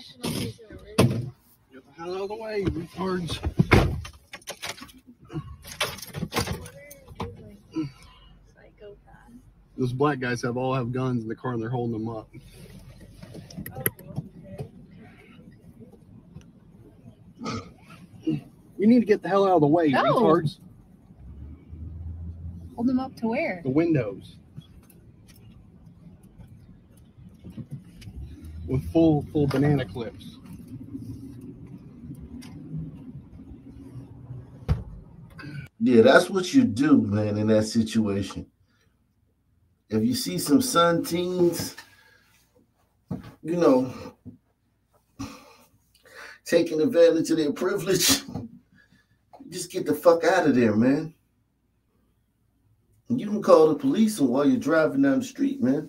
Get the hell out of the way, retards. Those black guys have all have guns in the car and they're holding them up. You need to get the hell out of the way, No. retards. Hold them up to where? The windows. With full full banana clips. Yeah, that's what you do, man, in that situation. If you see some sun teens, you know, taking advantage of their privilege, just get the fuck out of there, man. You can call the police while you're driving down the street, man.